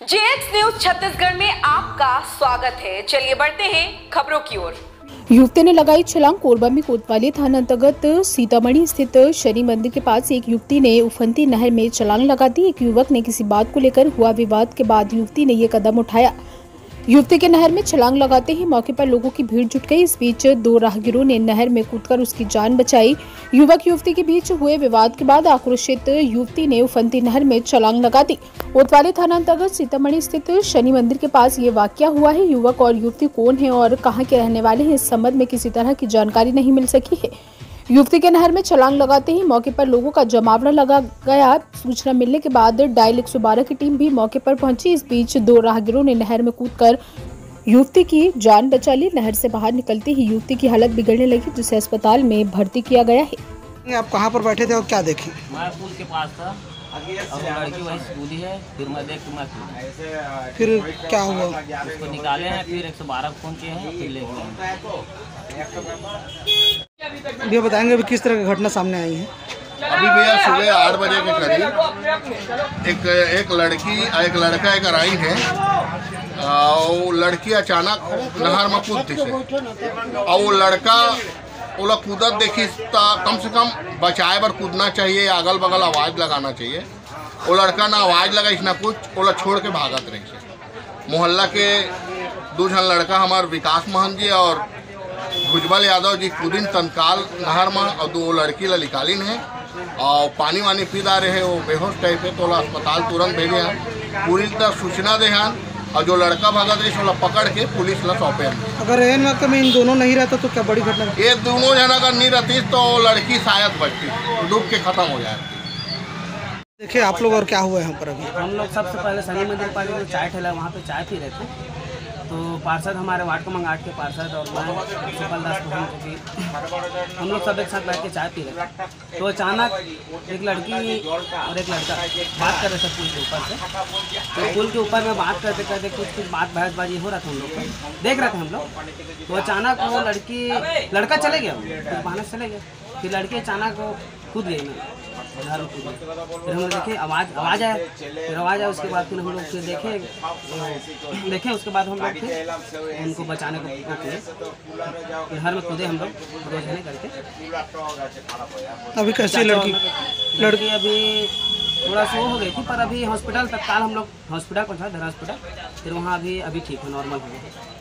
JX news Chhattisgarh में आपका स्वागत है। चलिए बढ़ते हैं खबरों की ओर। युवती ने लगाई छलांग कोरबा में कोतवाली थाना अंतर्गत सीतामढ़ी स्थित शनि मंदिर के पास एक युवती ने उफंती नहर में छलांग लगा दी। एक युवक ने किसी बात को लेकर हुआ विवाद के बाद युवती ने ये कदम उठाया। युवती के नहर में छलांग लगाते ही मौके पर लोगों की भीड़ जुट गई। इस बीच दो राहगीरों ने नहर में कूदकर उसकी जान बचाई। युवक युवती के बीच हुए विवाद के बाद आक्रोशित युवती ने उफंती नहर में छलांग लगा दी। कोतवाली थाना अंतर्गत सीतामढ़ी स्थित शनि मंदिर के पास ये वाक्य हुआ है। युवक और युवती कौन है और कहाँ के रहने वाले हैं? इस संबंध में किसी तरह की जानकारी नहीं मिल सकी है। युवती के नहर में छलांग लगाते ही मौके पर लोगों का जमावड़ा लगा गया। सूचना मिलने के बाद डायल 112 की टीम भी मौके पर पहुँची। इस बीच दो राहगीरों ने नहर में कूदकर युवती की जान बचा ली। नहर से बाहर निकलते ही युवती की हालत बिगड़ने लगी जिसे अस्पताल में भर्ती किया गया है। आप कहाँ पर बैठे थे और क्या देखे? मैं पुल के पास था। लड़की वहीं से कूदी है फिर मैं देख मैं फिर क्या हुआ? उसको निकाले हैं फिर 112 फ़ोन किए हैं फिर ले गए ये बताएँगे अभी किस तरह की घटना सामने आई है? अभी भैया सुबह आठ बजे के करीब एक एक लड़की, एक लड़का, एक आई है। और लड़की अचानक नहर में कूद थी और वो लड़का ओला कूदत देखी कम से कम बचाए बर कूदना चाहिए अगल बगल आवाज़ लगाना चाहिए। वो लड़का ना आवाज़ लगाई ना कुछ ओला छोड़ के भागत रही। मोहल्ला के दो झन लड़का हमार विकास महन जी और भुजबल यादव जी कूदिन तत्काल नहर में और दो लड़की ला निकालिन है और पानी वानी पी दा रहे वो बेहोश टाइप है तो अस्पताल तुरंत भेजे हैं। पूरी तरह सूचना दे हैं और जो लड़का भागा था ओला पकड़ के पुलिस ला सौंपे हैं। अगर एन वक्त में इन दोनों नहीं रहता तो क्या बड़ी घटना ये दोनों जन अगर नहीं रहती तो वो लड़की शायद बचती डूब के खत्म हो जाती देखिए आप लोग और क्या हुआ है यहाँ पर अभी? हम लोग सबसे पहले शनि मंदिर पास जो चाय ठेला वहाँ पे चाय पी रहे थे। तो पार्षद हमारे वार्ड को मंगाट के पार्षद और मैं सुपल दास को हम लोग सब एक साथ बैठ के चाय पी रहे थे। तो अचानक एक लड़की और एक लड़का बात कर रहे थे पुल के ऊपर से। तो पुल के ऊपर में बात करते करते कुछ कुछ बात बहसबाजी हो रहा था हम लोग को देख रहे थे हम लोग। तो अचानक वो लड़की, लड़का चले गया। फिर चले गए फिर लड़की अचानक कूद नहर में कूद गई फिर हम लोग देखे आवाज़ आवाज़ आया। फिर आवाज़ आया उसके बाद फिर हम लोग फिर देखे देखे उसके बाद हम लोग फिर उनको बचाने को किए। में कूदे हम लोग दो जने करके। अभी कैसी लड़की? लड़की अभी थोड़ा स्लो हो गई थी पर अभी हॉस्पिटल तत्काल हम लोग हॉस्पिटल पहुँचा धरा हॉस्पिटल। फिर वहाँ अभी अभी ठीक है नॉर्मल हो गया।